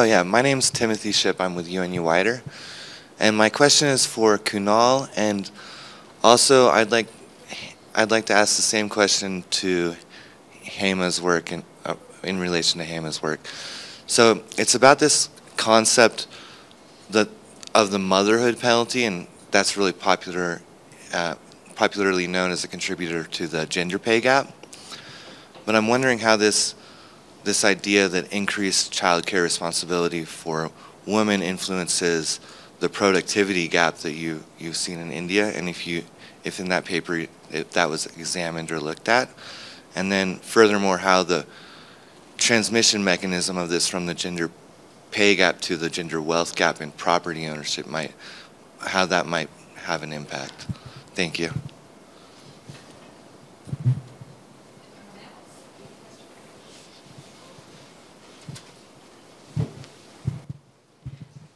Oh yeah, my name's Timothy Ship. I'm with UNU Wider, and my question is for Kunal, and also I'd like I'd like to ask the same question to Hema's work in uh, in relation to Hema's work. So it's about this concept that of the motherhood penalty, and that's really popular, uh, popularly known as a contributor to the gender pay gap. But I'm wondering how this this idea that increased child care responsibility for women influences the productivity gap that you, you've seen in India, and if, you, if in that paper if that was examined or looked at. And then furthermore, how the transmission mechanism of this from the gender pay gap to the gender wealth gap in property ownership might, how that might have an impact. Thank you.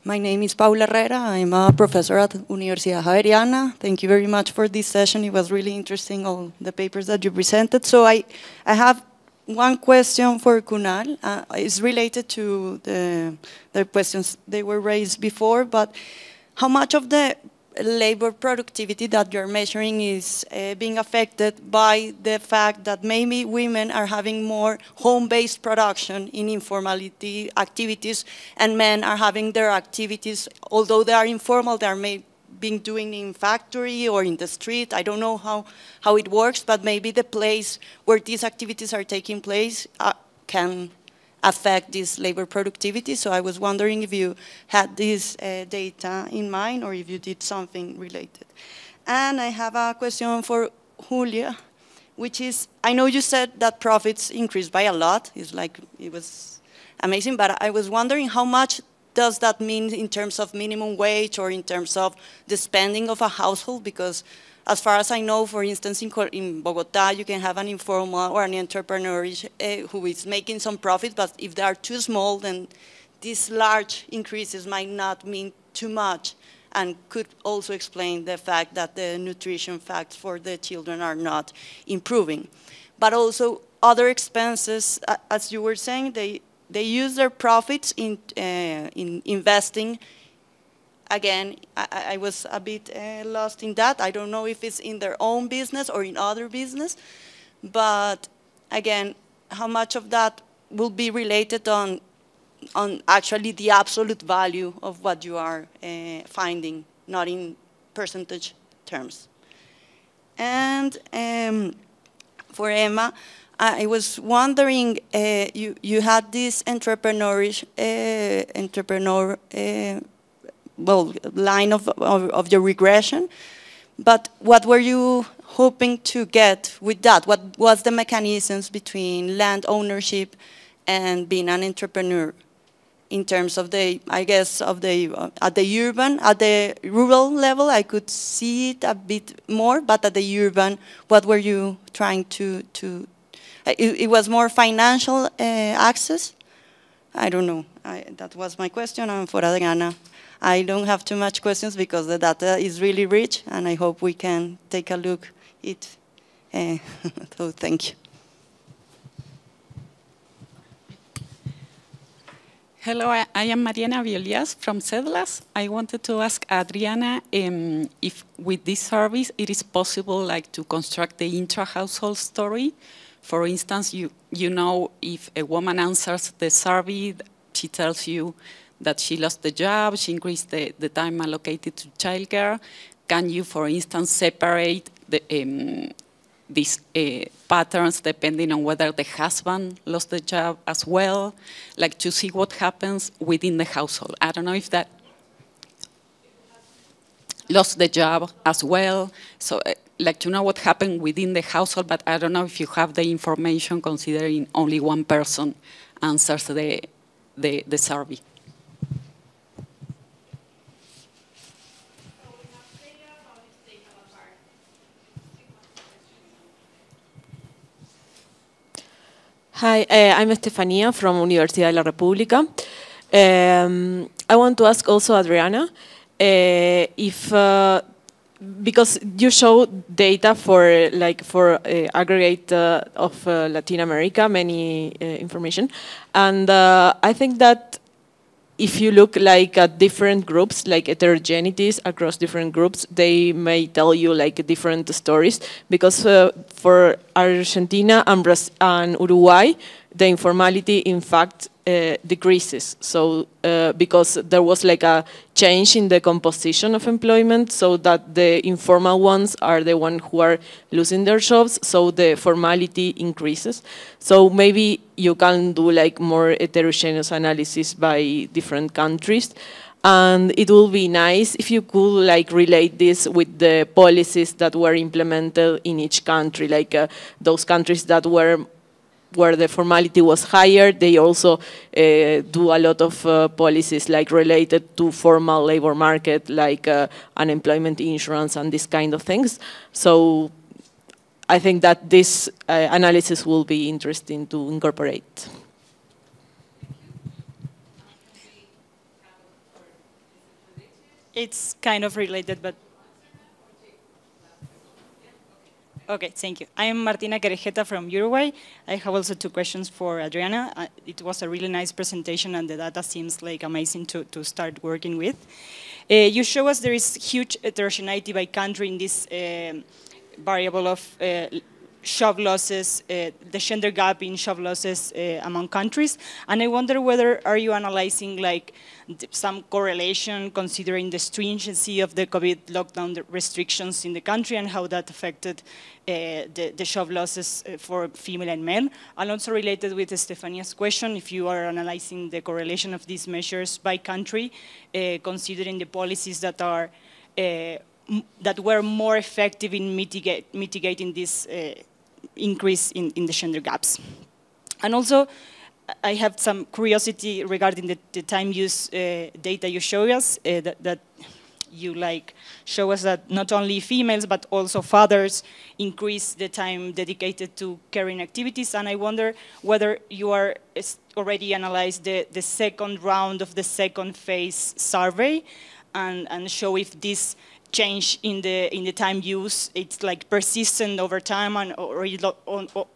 My name is Paula Herrera. I'm a professor at Universidad Javeriana. Thank you very much for this session. It was really interesting, all the papers that you presented. So I, I have one question for Kunal. Uh, it's related to the, the questions they were raised before, but how much of the labor productivity that you're measuring is uh, being affected by the fact that maybe women are having more home-based production in informality activities and men are having their activities, although they are informal, they are being doing in factory or in the street. I don't know how, how it works, but maybe the place where these activities are taking place uh, can affect this labor productivity. So I was wondering if you had this uh, data in mind or if you did something related. And I have a question for Julia, which is, I know you said that profits increased by a lot. It's like, it was amazing, but I was wondering how much does that mean in terms of minimum wage or in terms of the spending of a household? Because as far as I know, for instance, in, in Bogota, you can have an informal or an entrepreneur uh, who is making some profit, but if they are too small, then these large increases might not mean too much and could also explain the fact that the nutrition facts for the children are not improving. But also other expenses, as you were saying, they, they use their profits in, uh, in investing again, I, I, was a bit uh, lost in that. I don't know if it's in their own business or in other business, but again, how much of that will be related on, on actually the absolute value of what you are uh, finding, not in percentage terms. And um, for Hema, I was wondering, uh, you, you had this entrepreneurish, entrepreneur well, line of, of, of your regression. But what were you hoping to get with that? What was the mechanisms between land ownership and being an entrepreneur in terms of the, I guess, of the, uh, at the urban, at the rural level, I could see it a bit more, but at the urban, what were you trying to, to it, it was more financial uh, access? I don't know. I, that was my question, and for Adriana. I don't have too much questions because the data is really rich, and I hope we can take a look at it. Uh, so thank you. Hello, I, I am Mariana Viollaz from CEDLAS. I wanted to ask Adriana um, if with this service it is possible like to construct the intra-household story. For instance, you, you know if a woman answers the survey, she tells you that she lost the job, she increased the, the time allocated to childcare. Can you, for instance, separate the, um, these uh, patterns depending on whether the husband lost the job as well, like to see what happens within the household. I don't know if that lost the job as well. So uh, like to know what happened within the household, but I don't know if you have the information considering only one person answers the, the, the survey. Hi, uh, I'm Estefania from Universidad de la República. Um, I want to ask also Adriana uh, if, uh, because you show data for like for uh, aggregate uh, of uh, Latin America, many information, and I think that if you look like at different groups, like heterogeneities across different groups, they may tell you like different stories. Because uh, for Argentina and, and Uruguay, the informality in fact uh, decreases. So uh, because there was like a change in the composition of employment so that the informal ones are the ones who are losing their jobs, so the formality increases. So maybe you can do like more heterogeneous analysis by different countries. And it will be nice if you could like relate this with the policies that were implemented in each country, like uh, those countries that were where the formality was higher, they also uh, do a lot of uh, policies like related to formal labor market, like uh, unemployment insurance and these kind of things. So I think that this analysis will be interesting to incorporate. It's kind of related, but Okay, thank you. I am Martina Querejeta from Uruguay. I have also two questions for Adriana. Uh, it was a really nice presentation and the data seems like amazing to, to start working with. Uh, you show us there is huge heterogeneity by country in this uh, variable of uh, job losses, uh, the gender gap in job losses uh, among countries. And I wonder whether are you analyzing like some correlation considering the stringency of the COVID lockdown restrictions in the country and how that affected uh, the, the, job losses uh, for female and men. And also related with Stefania's question, if you are analyzing the correlation of these measures by country, uh, considering the policies that are uh, that were more effective in mitigate, mitigating this increase in, in the gender gaps. And also, I have some curiosity regarding the, the time use uh, data you show us, uh, that, that, you like show us that not only females but also fathers increase the time dedicated to caring activities and I wonder whether you are already analyzed the, the second round of the second phase survey and, and show if this change in the in the time use. It's like persistent over time, and or it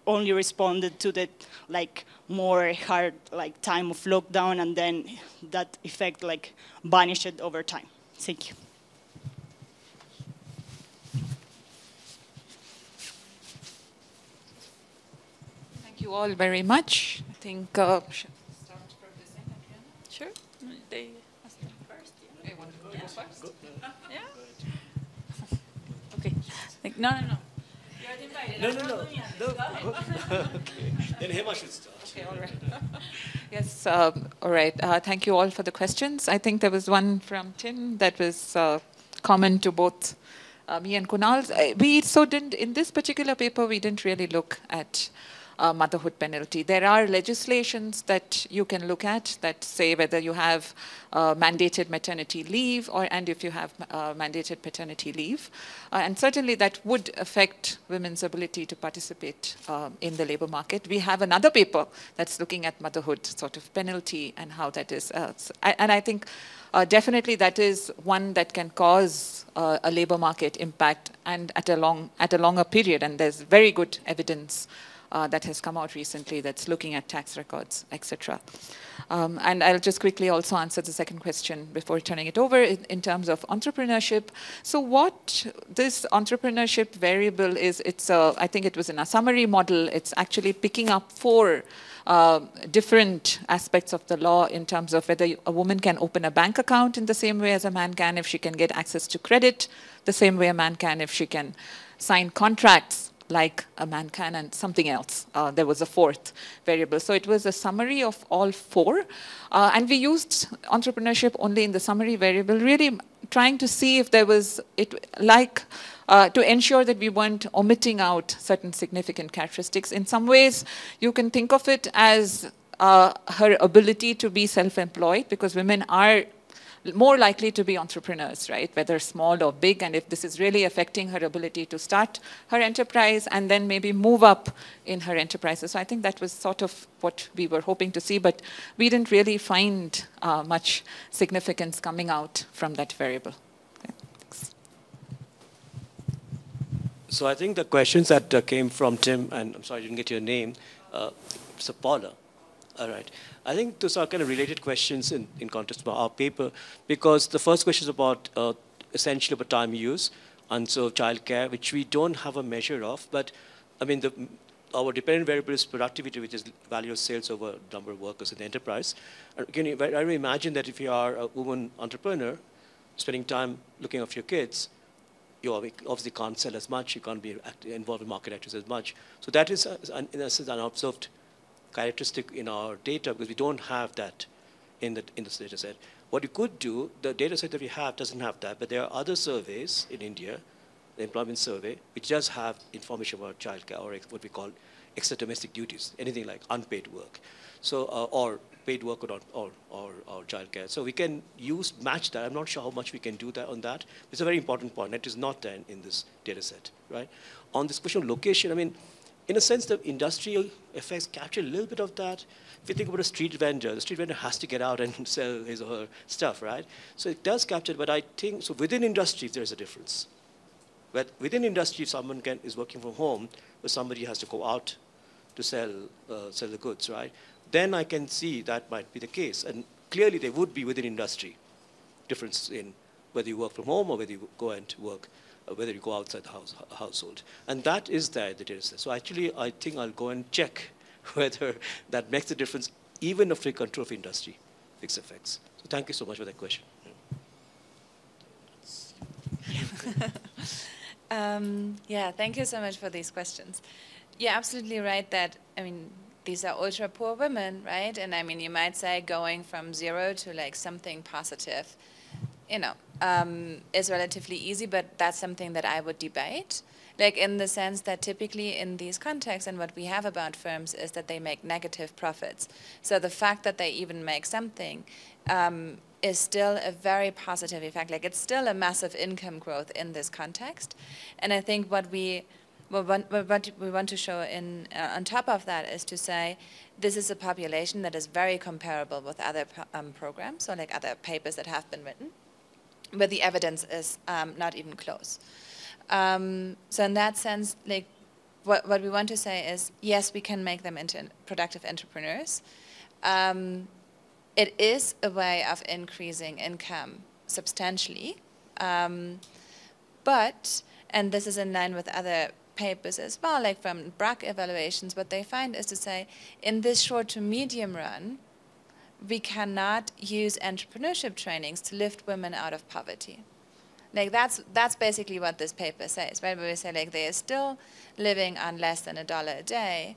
only responded to the like more hard like time of lockdown, and then that effect like vanished over time. Thank you. Thank you all very much. I think. Uh, Sure. They ask them first. Yeah. They want to go first. Yeah. Okay. Like, no, no, no. You're invited. No, no, no. no. then Hema should start. Okay, all right. yes, um, all right. Uh, thank you all for the questions. I think there was one from Tim that was uh, common to both uh, me and Kunal. Uh, we so didn't in this particular paper we didn't really look at uh, motherhood penalty. There are legislations that you can look at that say whether you have uh, mandated maternity leave or and if you have uh, mandated paternity leave. Uh, and certainly that would affect women's ability to participate um, in the labor market. We have another paper that's looking at motherhood sort of penalty and how that is. Uh, and I think uh, definitely that is one that can cause a labor market impact and at a long at a longer period and there's very good evidence uh, that has come out recently that's looking at tax records, etc. Um, and I'll just quickly also answer the second question before turning it over in, in, terms of entrepreneurship. So what this entrepreneurship variable is, it's a, I think it was in a summary model, it's actually picking up four uh, different aspects of the law in terms of whether a woman can open a bank account in the same way as a man can if she can get access to credit, the same way a man can if she can sign contracts like a man can and something else. Uh, there was a fourth variable. So it was a summary of all four. Uh, and we used entrepreneurship only in the summary variable, really trying to see if there was, it like, uh, to ensure that we weren't omitting out certain significant characteristics. In some ways, you can think of it as uh, her ability to be self-employed because women are more likely to be entrepreneurs, right? Whether small or big, and if this is really affecting her ability to start her enterprise and then maybe move up in her enterprises. So I think that was sort of what we were hoping to see, but we didn't really find uh, much significance coming out from that variable. so I think the questions that uh, came from Tim, and I'm sorry I didn't get your name, uh, so Paula, All right. I think those are kind of related questions in, in context of our paper, because the first question is about uh, essentially about time use, and unserved childcare, which we don't have a measure of, but I mean, the, our dependent variable is productivity, which is value of sales over number of workers in the enterprise. Can you I imagine that if you are a woman entrepreneur, spending time looking after your kids, you obviously can't sell as much, you can't be involved in market access as much. So that is, in a sense, an observed characteristic in our data because we don't have that in the, in this data set. What you could do, the data set that we have doesn't have that, but there are other surveys in India, the employment survey, which does have information about childcare or what we call extra domestic duties, anything like unpaid work. So, uh, or paid work or, or, or, or childcare. So we can use, match that. I'm not sure how much we can do that on that. It's a very important point. That is not there in, in this data set, right? On this question of location, I mean, in a sense, the industrial effects capture a little bit of that. If you think about a street vendor, the street vendor has to get out and sell his or her stuff, right? So it does capture, but I think, so within industries, there's a difference. But within industry, if someone can, is working from home, but somebody has to go out to sell, uh, sell the goods, right? Then I can see that might be the case. And clearly there would be within industry difference in whether you work from home or whether you go and work whether you go outside the house, household. And that is there, the data set. So actually, I think I'll go and check whether that makes a difference, even the control of industry, fixed effects. So thank you so much for that question. um, yeah, thank you so much for these questions. You're absolutely right that, I mean, these are ultra poor women, right? And I mean, you might say going from zero to like something positive you know, um, is relatively easy, but that's something that I would debate. Like in the sense that typically in these contexts, and what we have about firms is that they make negative profits. So the fact that they even make something um, is still a very positive effect. Like it's still a massive income growth in this context. And I think what we what, we want to show in uh, on top of that is to say this is a population that is very comparable with other um, programs, or like other papers that have been written but the evidence is um, not even close. Um, so in that sense, like what, what we want to say is, yes, we can make them into productive entrepreneurs. Um, it is a way of increasing income substantially, um, but, and this is in line with other papers as well, like from BRAC evaluations, what they find is to say, in this short to medium run, we cannot use entrepreneurship trainings to lift women out of poverty. Like that's that's basically what this paper says, right? Where we say like they are still living on less than a dollar a day.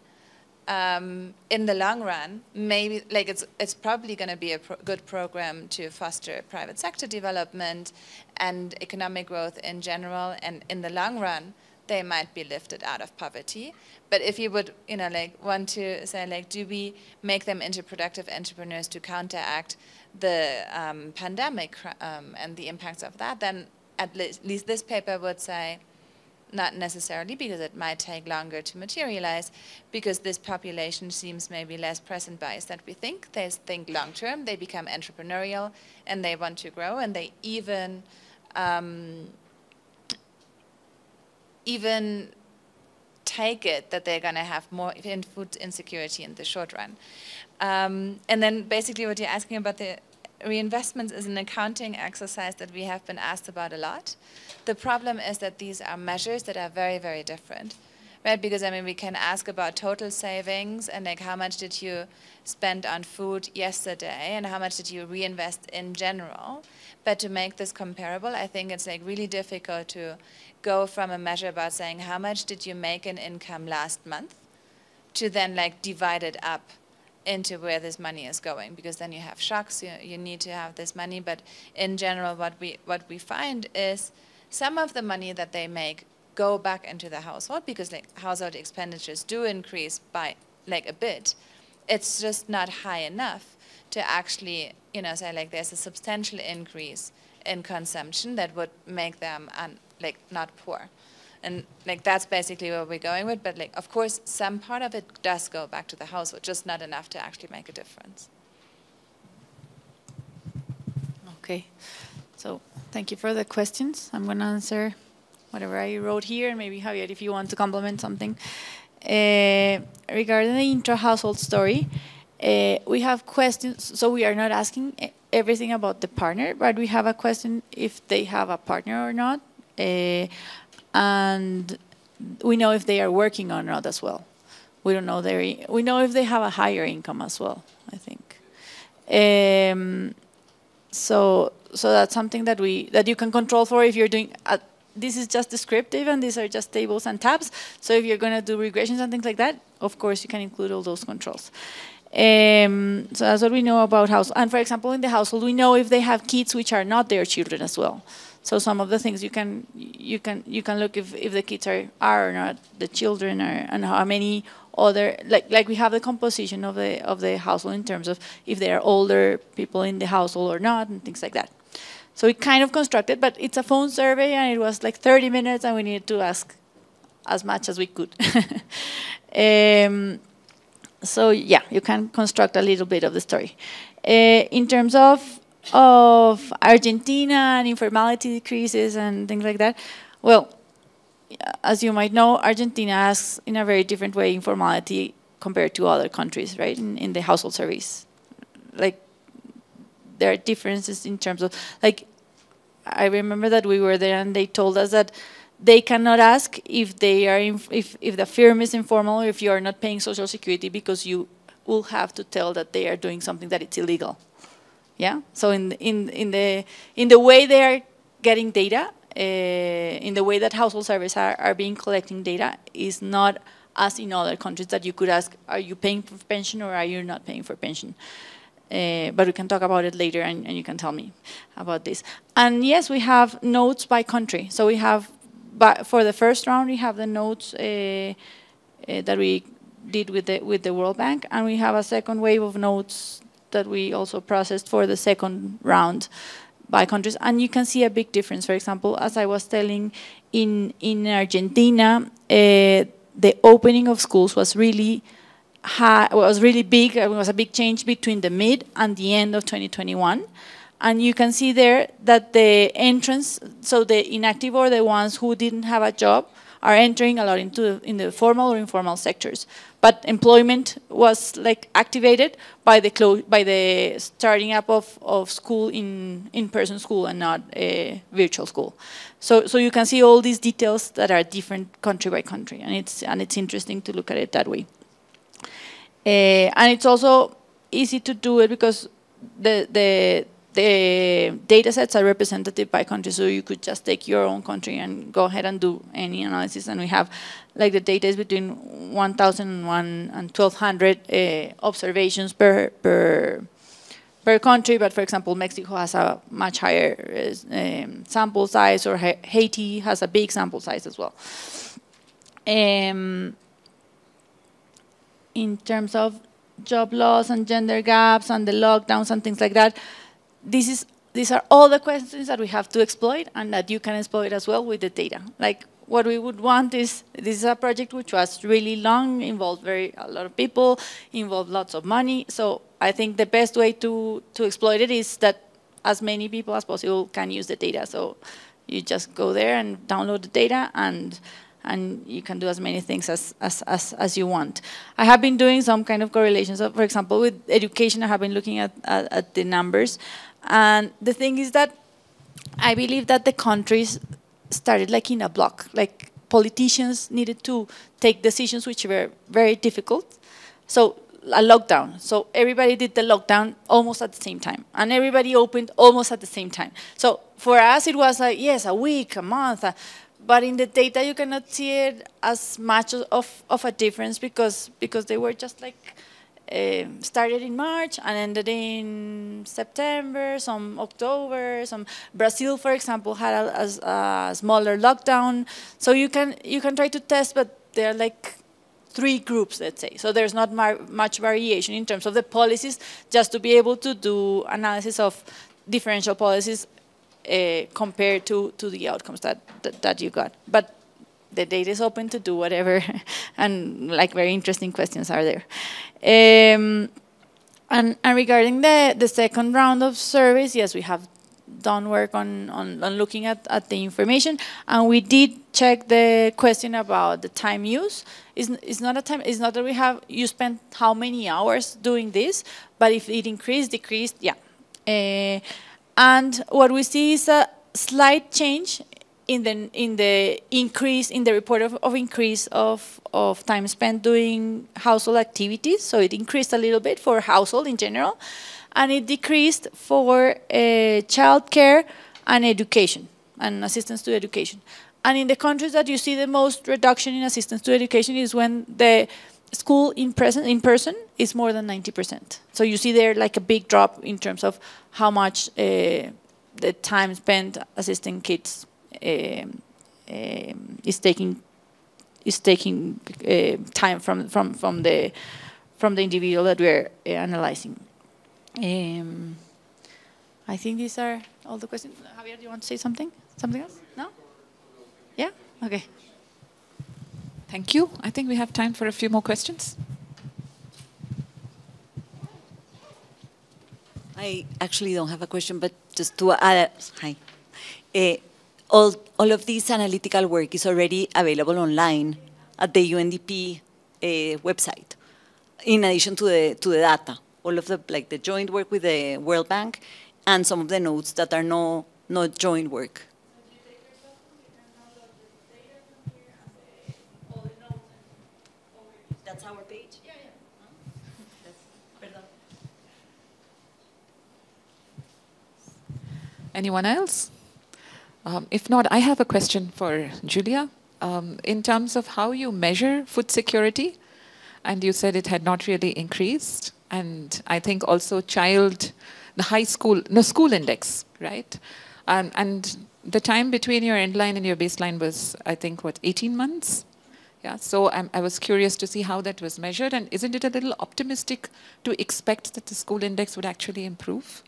Um, in the long run, maybe like it's it's probably going to be a pro good program to foster private sector development and economic growth in general. And in the long run, they might be lifted out of poverty. But if you would, you know, like want to say, like, do we make them into productive entrepreneurs to counteract the um, pandemic um, and the impacts of that, then at least this paper would say, not necessarily because it might take longer to materialize because this population seems maybe less present bias than we think. They think long term, they become entrepreneurial and they want to grow and they even um, even take it that they're going to have more food insecurity in the short run. Um, and then basically what you're asking about the reinvestments is an accounting exercise that we have been asked about a lot. The problem is that these are measures that are very, very different. Right, because I mean, we can ask about total savings and like how much did you spend on food yesterday and how much did you reinvest in general. But to make this comparable, I think it's like really difficult to go from a measure about saying how much did you make in income last month to then like divide it up into where this money is going. Because then you have shocks you, you need to have this money. But in general what we what we find is some of the money that they make go back into the household because like household expenditures do increase by like a bit it's just not high enough to actually you know say like there's a substantial increase in consumption that would make them un, like not poor. And like that's basically where we're going with. But like of course some part of it does go back to the household, just not enough to actually make a difference. Okay. So thank you for the questions. I'm going to answer whatever I wrote here, and maybe Javier, if you want to complement something. Uh, regarding the intra-household story, Uh, we have questions, so we are not asking everything about the partner, but we have a question if they have a partner or not, uh, and we know if they are working or not as well. We don't know their. We know if they have a higher income as well. I think. Um, so so that's something that we that you can control for if you're doing. Uh, this is just descriptive, and these are just tables and tabs. So if you're going to do regressions and things like that, of course you can include all those controls. Um, so that's what we know about household. And for example, in the household, we know if they have kids which are not their children as well. So some of the things you can you can you can look if, if the kids are are or not the children are and how many other like like we have the composition of the of the household in terms of if there are older people in the household or not and things like that. So we kind of constructed, but it's a phone survey and it was like 30 minutes and we needed to ask as much as we could. um, so yeah, you can construct a little bit of the story. Uh, in terms of of Argentina and informality decreases and things like that, well, as you might know, Argentina asks in a very different way informality compared to other countries, right? In, in the household surveys, like there are differences in terms of like. I remember that we were there and they told us that they cannot ask if they are if if the firm is informal or if you are not paying social security because you will have to tell that they are doing something that it's illegal. Yeah. So in in in the in the way they are getting data, uh, in the way that household surveys are, are being collecting data is not as in other countries that you could ask, are you paying for pension or are you not paying for pension? Uh, but we can talk about it later and, and, you can tell me about this. And yes, we have notes by country. So we have, but for the first round, we have the notes uh, uh, that we did with the, with the World Bank, and we have a second wave of notes that we also processed for the second round by countries. And you can see a big difference. For example, as I was telling, in, in Argentina, uh, the opening of schools was really was really big. Uh, it was a big change between the mid and the end of 2021. And you can see there that the entrance, so the inactive or the ones who didn't have a job, are entering a lot into in the formal or informal sectors. But employment was like activated by the by the starting up of, of school in in-person school and not a virtual school. So so you can see all these details that are different country by country, and it's and it's interesting to look at it that way. Uh, and it's also easy to do it because the the the data sets are representative by country, so you could just take your own country and go ahead and do any analysis. And we have, like the data is between 1,001 and 1,200 uh, observations per, per, per country, but for example, Mexico has a much higher um, sample size, or Haiti has a big sample size as well. Um, in terms of job loss and gender gaps and the lockdowns and things like that, this is these are all the questions that we have to exploit and that you can exploit as well with the data. Like what we would want is, this is a project which was really long, involved very a lot of people, involved lots of money. So I think the best way to, to exploit it is that as many people as possible can use the data. So you just go there and download the data and and you can do as many things as, as, as, as you want. I have been doing some kind of correlations. So for example, with education, I have been looking at, at, at the numbers. And the thing is that I believe that the countries started like in a block, like politicians needed to take decisions which were very difficult. So a lockdown. So everybody did the lockdown almost at the same time. And everybody opened almost at the same time. So for us, it was like, yes, a week, a month. But in the data, you cannot see it as much of, of a difference because, because they were just like uh, started in March and ended in September, some October, some Brazil, for example, had a, a, a smaller lockdown. So you can you can try to test, but they're like three groups, let's say. So there's not much variation in terms of the policies, just to be able to do analysis of differential policies uh, compared to, to the outcomes that, that, that you got. But the data is open to do whatever, and like very interesting questions are there. Um, and, and regarding the, the second round of surveys, yes, we have done work on, on, on looking at, at the information, and we did check the question about the time use. It's, it's not a time, it's not that we have, you spent how many hours doing this, but if it increased, decreased, yeah. Uh, and what we see is a slight change in the in the increase in the report of, of increase of of time spent doing household activities. So it increased a little bit for household in general, and it decreased for uh, childcare and education and assistance to education. And in the countries that you see the most reduction in assistance to education is when the school in present in person is more than 90%. So you see there like a big drop in terms of how much uh, the time spent assisting kids um, um, is taking is taking uh, time from from from the from the individual that we're uh, analyzing. Um, I think these are all the questions. Javier, do you want to say something? Something else? No? Yeah? Okay. Thank you. I think we have time for a few more questions. I actually don't have a question, but just to add, hi. Uh, all, all of this analytical work is already available online at the UNDP uh, eh, website, in addition to the, to the data. All of the, like the joint work with the World Bank and some of the notes that are no, not joint work. That's our page? Yeah, yeah. Anyone else? Um, if not, I have a question for Julia. Um, in terms of how you measure food security, and you said it had not really increased, and I think also child, the high school, no school index, right? Um, and the time between your end line and your baseline was, I think, what, 18 months? Yeah, so I'm, i was curious to see how that was measured, and isn't it a little optimistic to expect that the school index would actually improve?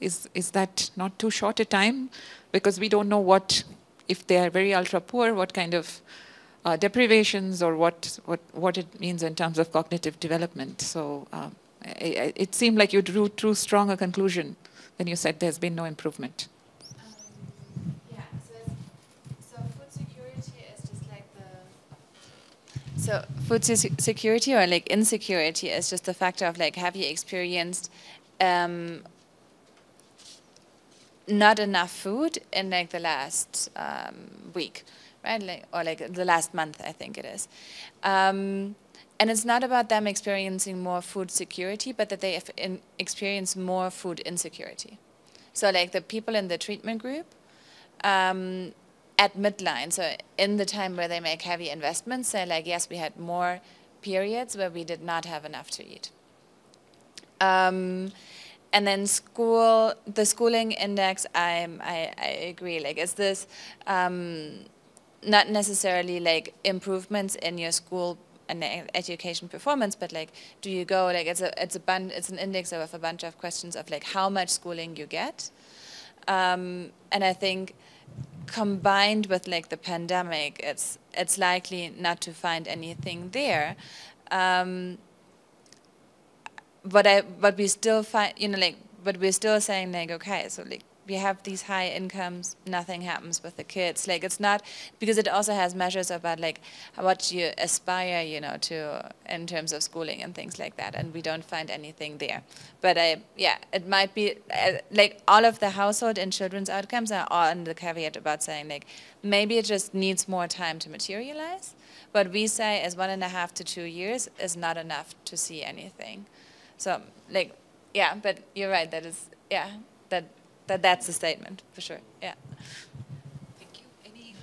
Is, is that not too short a time? Because we don't know what, if they are very ultra poor, what kind of uh, deprivations or what, what, what it means in terms of cognitive development. So um, it, it, seemed like you drew too strong a conclusion when you said there's been no improvement. So food security or like insecurity is just a factor of like have you experienced um, not enough food in like the last um, week, right? Like, or like the last month, I think it is. Um, and it's not about them experiencing more food security, but that they experience more food insecurity. So like the people in the treatment group um, at midline, so in the time where they make heavy investments, say like, yes, we had more periods where we did not have enough to eat. Um, and then school, the schooling index, I, I, I agree. Like, is this um, not necessarily like improvements in your school and education performance, but like, do you go like it's a it's a bun it's an index of a bunch of questions of like how much schooling you get, um, and I think combined with like the pandemic, it's it's likely not to find anything there. Um, but I but we still find you know like but we're still saying like okay so like we have these high incomes nothing happens with the kids like it's not because it also has measures about like what you aspire you know to in terms of schooling and things like that and we don't find anything there but I yeah it might be uh, like all of the household and children's outcomes are on the caveat about saying like maybe it just needs more time to materialize but we say as one and a half to two years is not enough to see anything so like, yeah, but you're right. That is, yeah, that that that's a statement for sure. Yeah. Thank you. Any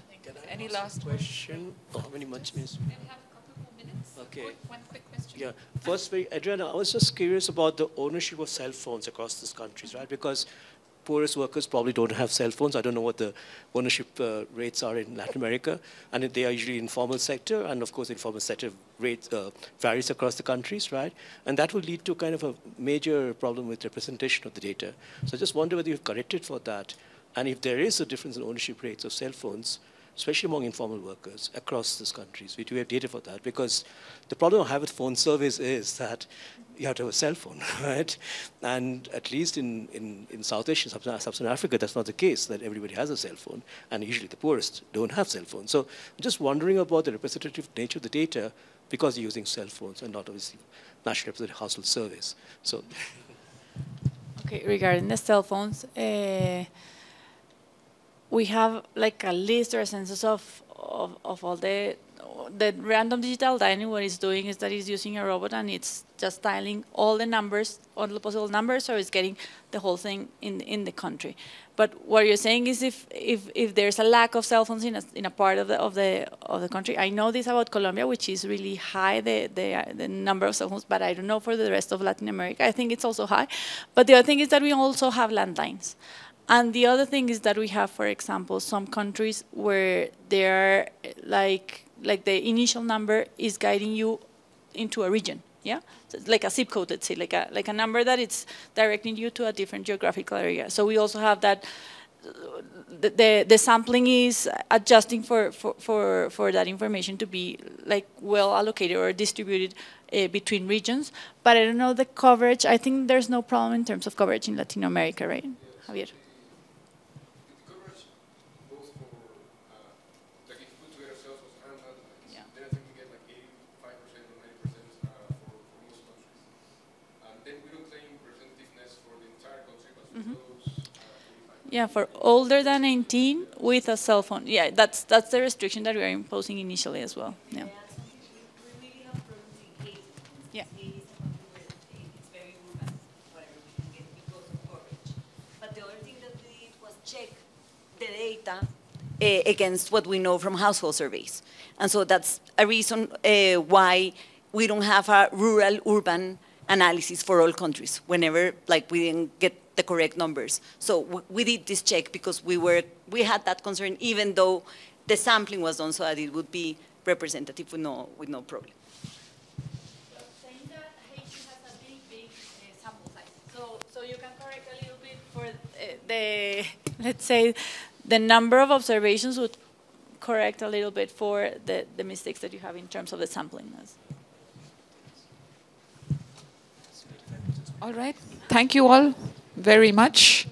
any last question? Oh, how many months minutes? Okay. One quick question. Yeah. First, Adriana, I was just curious about the ownership of cell phones across these countries, right? Because poorest workers probably don't have cell phones. I don't know what the ownership uh, rates are in Latin America. And they are usually informal sector. And of course, informal sector rates uh, varies across the countries, right? And that will lead to kind of a major problem with representation of the data. So I just wonder whether you've corrected for that. And if there is a difference in ownership rates of cell phones, especially among informal workers across these countries. We do have data for that because the problem I have with phone surveys is that you have to have a cell phone, right? And at least in, in, in South Asia, Sub-Saharan Africa, that's not the case, that everybody has a cell phone, and usually the poorest don't have cell phones. So I'm just wondering about the representative nature of the data because you're using cell phones and not obviously national representative household surveys. So. Okay, regarding the cell phones, uh, we have like a list or a census of, of, of all the the random digital dialing, what it's doing is that it's using a robot and it's just dialing all the numbers, all the possible numbers, so it's getting the whole thing in in the country. But what you're saying is if if, if there's a lack of cell phones in a, in a part of the of the of the country, I know this about Colombia, which is really high the the the number of cell phones, but I don't know for the rest of Latin America. I think it's also high. But the other thing is that we also have landlines. And the other thing is that we have, for example, some countries where they're like like the initial number is guiding you into a region. Yeah, so like a zip code, let's say, like a like a number that it's directing you to a different geographical area. So we also have that. The, the, the sampling is adjusting for, for, for, for that information to be like well allocated or distributed uh, between regions. But I don't know the coverage. I think there's no problem in terms of coverage in Latin America, right, Javier? Yeah, for older than 19 with a cell phone. Yeah, that's that's the restriction that we are imposing initially as well. Yeah. Yeah. But the other thing that we did was check the data uh, against what we know from household surveys. And so that's a reason uh, why we don't have a rural urban analysis for all countries whenever like we didn't get the correct numbers. So we did this check because we were we had that concern, even though the sampling was done so that it would be representative with no with no problem. Uh, so, you can correct a little bit for uh, the let's say the number of observations would correct a little bit for the, the mistakes that you have in terms of the sampling. All right. Thank you all very much.